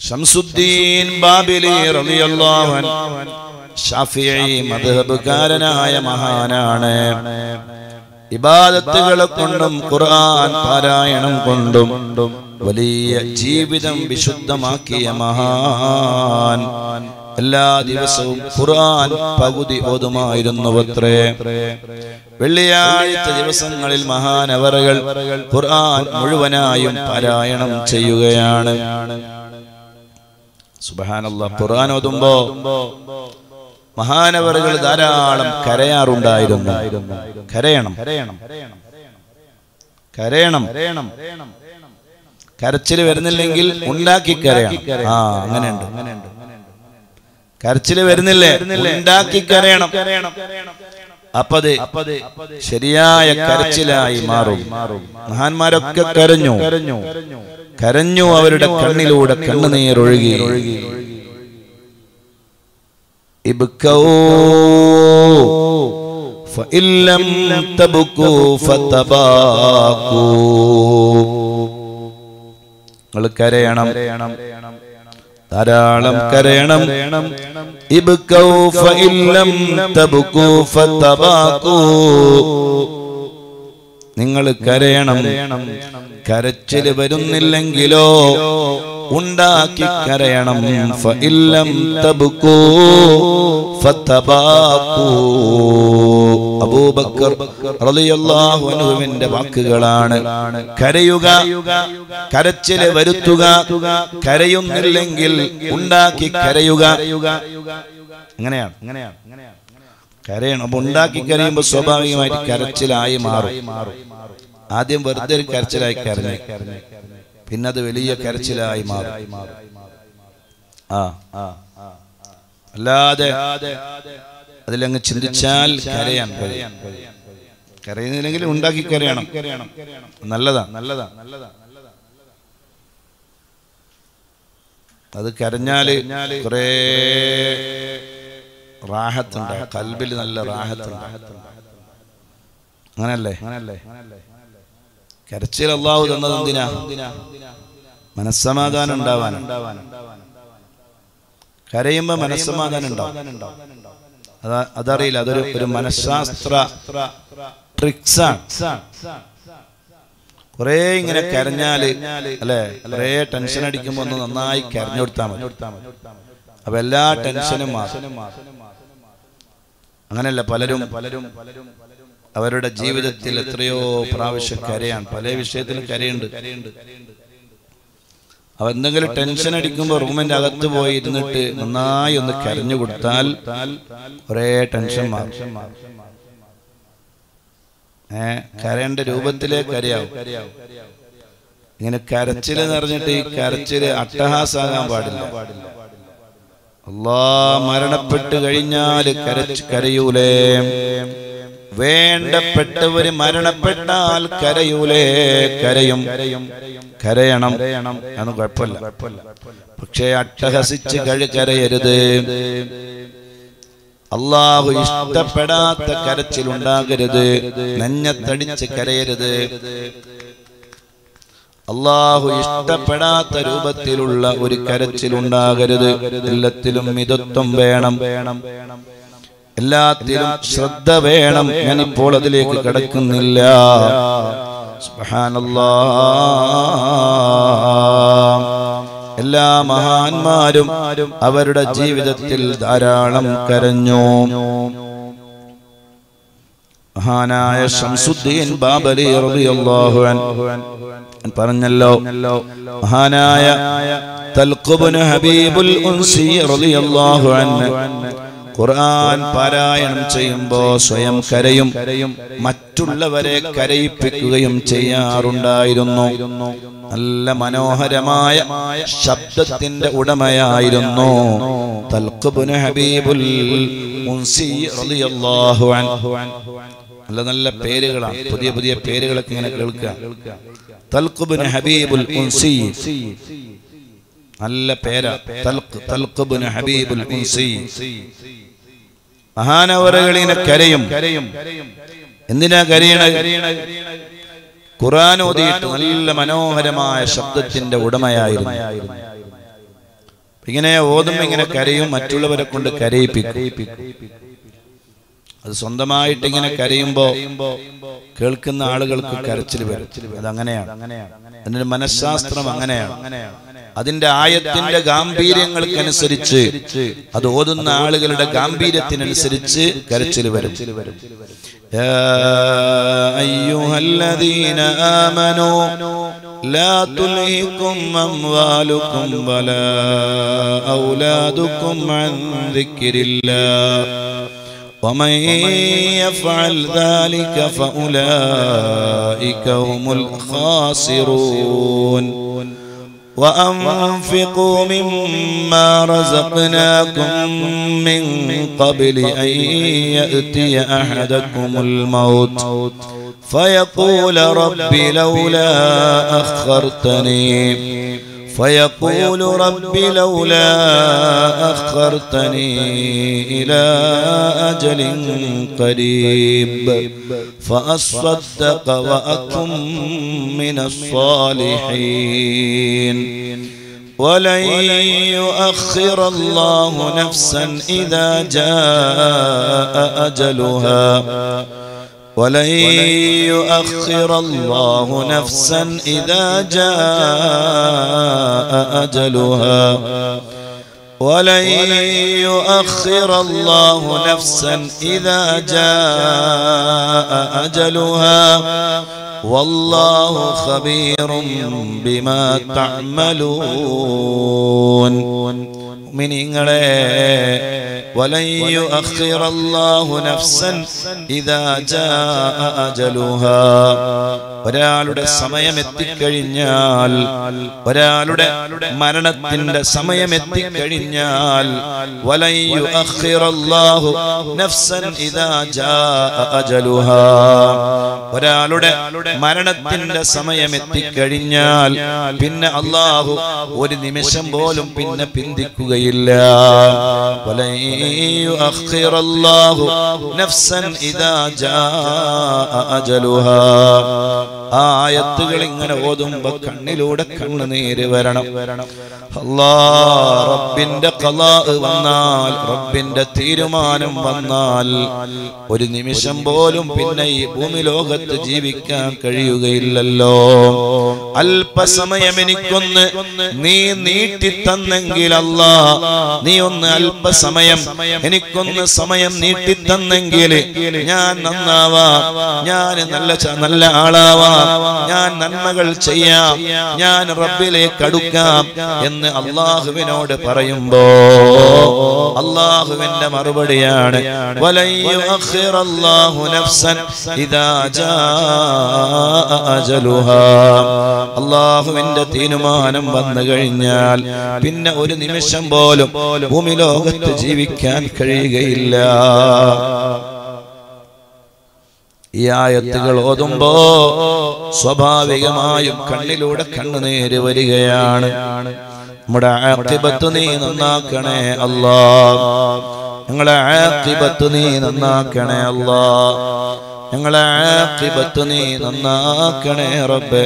ഷംസുദ്ദീൻ റളിയല്ലാഹു മദ്ഹബുകാരനായ മഹാനാണ്. ഇബാദത്തുകളെ കൊണ്ടും ഖുർആൻ പാരായണം കൊണ്ടും വലിയ ജീവിതം വിശുദ്ധമാക്കിയ മഹാൻ. എല്ലാ ദിവസവും ഖുർആൻ പകുതി ഓതുമായിരുന്നുവത്രേ. വെള്ളിയാഴ്ച ദിവസങ്ങളിൽ മഹാനവറുകൾ ഖുർആൻ മുഴുവനായും പാരായണം ചെയ്യുകയാണ്. സുബഹാനല്ലാ ഖുർആൻ ഓതുമ്പോ മഹാനവറുകൾ ധാരാളം കരയാറുണ്ടായിരുന്നു. കരയണം. കരയണം. കരച്ചിൽ വരുന്നില്ലെങ്കിൽ ഉണ്ടാക്കി കരയണം. ആ അങ്ങനെയുണ്ട്. കരച്ചിൽ വരുന്നില്ലേ? ഉണ്ടാക്കി കരയണം. അപ്പത് ശരിയായ കരച്ചിലായി മാറും. മഹാന്മാരൊക്കെ കരഞ്ഞു കരഞ്ഞു. കരഞ്ഞു അവരുടെ കണ്ണിലൂടെ കണ്ണുനീർ കണ്ണുനീരൊഴുകി നിങ്ങൾ കരയണം. ധാരാളം കരയണം. ഇബ്കൗ ഫഇല്ലം തബ്കൂ നിങ്ങൾ കരയണം. കരച്ചിൽ വരുന്നില്ലെങ്കിലോ ഉണ്ടാക്കി കരയണം. ഫഇല്ലം തബ്കൂ ഫതബാക്കൂ. അബൂബക്കർ റളിയല്ലാഹു അൻഹുവിന്റെ വാക്കുകളാണ്. കരയുക കരച്ചിൽ വരുത്തുക കരയുന്നില്ലെങ്കിൽ ഉണ്ടാക്കി കരയുക. അങ്ങനെയാണ് അങ്ങനെയാണ് അങ്ങനെയാണ്. കരയണം. അപ്പൊ ഉണ്ടാക്കി കരയുമ്പോൾ സ്വാഭാവികമായിട്ട് കരച്ചിലായി മാറും. ആദ്യം വെറുതെ ഒരു കരച്ചിലായി കരഞ്ഞ. പിന്നെ അത് വലിയ കരച്ചിലായി മാറും. ആ അല്ലാതെ അതിലങ്ങ് ചിന്തിച്ചാൽ കരയാൻ കഴിയാൻ കരയുന്നില്ലെങ്കിൽ ഉണ്ടാക്കി കരയണം. നല്ലതാ. നല്ലതാ നല്ലതാ അത് കരഞ്ഞാൽ കുറേ റാഹത്തുണ്ട്. കൽബിൽ നല്ല റാഹത്തുണ്ട്. അങ്ങനല്ലേ? കരച്ചിൽ അള്ളാഹു തന്നത് എന്തിനാ? മനസ്സമാധാനം ഉണ്ടാവാൻ. കരയുമ്പോ മനസ്സമാധാനം ഉണ്ടാവും. അതാ അതറിയില്ല. അതൊരു ഒരു മനഃശാസ്ത്ര ട്രിക്സാണ്. കുറേ ഇങ്ങനെ കരഞ്ഞാൽ അല്ലെ? കുറേ ടെൻഷൻ അടിക്കുമ്പോ ഒന്ന് നന്നായി കരഞ്ഞു കൊടുത്താൽ മതി. അപ്പൊ എല്ലാ ടെൻഷനും മാറും. അങ്ങനെയല്ല പലരും പലരും പലരും അവരുടെ ജീവിതത്തിൽ എത്രയോ പ്രാവശ്യം കരയാണ്. പല വിഷയത്തിലും കരയുണ്ട്. അവ എന്തെങ്കിലും ടെൻഷൻ അടിക്കുമ്പോൾ റൂമിന്റെ അകത്ത് പോയി ഇരുന്നിട്ട് നന്നായി ഒന്ന് കരഞ്ഞു കൊടുത്താൽ ഒരേ ടെൻഷൻ മാറും. ഏ കരേണ്ട രൂപത്തിലേ കരയാവും. ഇങ്ങനെ കരച്ചിൽ നിറഞ്ഞിട്ട് ഈ കരച്ചിൽ അട്ടഹാസാകാൻ പാടില്ല. അല്ലാ മരണപ്പെട്ട് കഴിഞ്ഞാൽ കരച്ച് കരയൂലേ. വേണ്ടപ്പെട്ടവര് മരണപ്പെട്ടാൽ കരയൂലേ. കരയും. കരയണം അതൊന്നും കുഴപ്പമില്ല. പക്ഷേ അട്ടഹസിച്ച് കഴി കരയരുത്. അള്ളാഹു ഇഷ്ടപ്പെടാത്ത കരച്ചിലുണ്ടാകരുത്. നെഞ്ഞത്തടിച്ച് കരയരുത്. അള്ളാഹു ഇഷ്ടപ്പെടാത്ത രൂപത്തിലുള്ള ഒരു കരച്ചിലുണ്ടാകരുത്. എല്ലാത്തിലും മിതത്വം വേണം. വേണം. എല്ലാത്തിലും ശ്രദ്ധ വേണം. ഞാനിപ്പോൾ അതിലേക്ക് കടക്കുന്നില്ല. എല്ലാ മഹാന്മാരും അവരുടെ ജീവിതത്തിൽ ധാരാളം കരഞ്ഞു. മഹാനായ ഷംസുദ്ദീൻ ബാബലി റളിയല്ലാഹു അൻഹു. പറഞ്ഞല്ലോ. മഹാനായ തൽഖുബ്നു ഹബീബുൽ ഉൻസി റളിയല്ലാഹു അൻഹു. ഖുർആൻ പാരായണം ചെയ്യുമ്പോൾ സ്വയം കരയും. മറ്റുള്ളവരെ കരയിപ്പിക്കുകയും ചെയ്യാറുണ്ടായിരുന്നു. നല്ല മനോഹരമായ ശബ്ദത്തിന്റെ ഉടമയായിരുന്നു തൽഖുബ്നു ഹബീബുൽ ഉൻസി റളിയല്ലാഹു അൻഹു. നല്ല നല്ല പേരുകളാണ് പുതിയ പുതിയ പേരുകളൊക്കെ ഇങ്ങനെ കേൾക്കുക. ഹബീബുൽ നല്ല പേരാ. ഹബീബുൽ കരയും. എന്തിനാ കരയണ ഖുറാൻ ഓതിയിട്ട് നല്ല മനോഹരമായ ശബ്ദത്തിന്റെ ഉടമയായിരുന്നു. ഇങ്ങനെ ഓതും ഇങ്ങനെ കരയും മറ്റുള്ളവരെ കൊണ്ട് കരയിപ്പിക്കും. അത് സ്വന്തമായിട്ട് ഇങ്ങനെ കരയുമ്പോ കേൾക്കുന്ന ആളുകൾക്ക് കരച്ചിൽ വരും അതങ്ങനെയാണ് അതിന്റെ മനഃശാസ്ത്രം അങ്ങനെയാണ് അതിന്റെ ആയത്തിന്റെ ഗാംഭീര്യങ്ങൾക്കനുസരിച്ച് അത് ഓതുന്ന ആളുകളുടെ ഗാംഭീര്യത്തിനനുസരിച്ച് കരച്ചിൽ വരും يا أيها الذين آمنوا لا تلهكم أموالكم ولا أولادكم عن ذكر الله ومن يفعل ذلك فأولئك هم الخاسرون. وأنفقوا مما رزقناكم من قبل أن يأتي أحدكم الموت. فيقول رب لولا أخرتني. فيقول رب لولا أخرتني إلى أجل قريب. فأصدق وأكن من الصالحين. ولن يؤخر الله نفسا إذا جاء أجلها. ولن يؤخر الله نفسا إذا جاء أجلها. ولن يؤخر الله نفسا إذا جاء أجلها. والله خبير بما تعملون. من إنجليه ولن يؤخر الله نفسا إذا جاء أجلها. ഒരാളുടെ സമയം എത്തിക്കഴിഞ്ഞാൽ ഒരാളുടെ മരണത്തിന്റെ സമയം എത്തിക്കഴിഞ്ഞാൽ ഒരാളുടെ മരണത്തിന്റെ സമയം എത്തിക്കഴിഞ്ഞാൽ പിന്നെ അള്ളാഹു ഒരു നിമിഷം പോലും പിന്നെ പിന്തിക്കുകയില്ല. നഫ്സൻ ഇദാ ജാ അജലുഹാ. uh, ആ ആയത്തുകൾ ഇങ്ങനെ ഓതുമ്പോ കണ്ണിലൂടെ കണ്ണുനീര് വരണം. അല്ലാ റബ്ബിന്റെ കലാ വന്നാൽ റബ്ബിന്റെ തീരുമാനം വന്നാൽ ഒരു നിമിഷം പോലും പിന്നെ ഈ ഭൂമി ലോകത്ത് ജീവിക്കാൻ കഴിയുകയില്ലല്ലോ. അല്പസമയം എനിക്കൊന്ന് നീ നീട്ടി തന്നെങ്കിൽ അല്ലാ നീ ഒന്ന് അല്പസമയം എനിക്കൊന്ന് സമയം നീട്ടി തന്നെങ്കിൽ ഞാൻ നന്നാവാ ഞാൻ നല്ല നല്ല ആളാവാ. ഞാൻ നന്മകൾ ചെയ്യാം ഞാൻ റബ്ബിലേക്ക് അടുക്കാം എന്ന് അള്ളാഹുവിനോട് പറയുമ്പോ അള്ളാഹുവിന്റെ മറുപടിയാണ് അള്ളാഹുവിന്റെ തീരുമാനം വന്നു കഴിഞ്ഞാൽ പിന്നെ ഒരു നിമിഷം പോലും ഭൂമി ലോകത്ത് ജീവിക്കാൻ കഴിയുകയില്ല. ഈ ആയത്തുകൾ ഓതുമ്പോ സ്വാഭാവികമായും കണ്ണിലൂടെ കണ്ണുനീര് വരികയാണ്. നമ്മുടെ ആക്കിബത്ത് നീ നന്നാക്കണേ അല്ലാ ഞങ്ങളെ ആക്കിബത്ത് നീ നന്നാക്കണേ അല്ലാ ഞങ്ങളെ ആക്കിബത്ത് നീ നന്നാക്കണേ റബ്ബേ.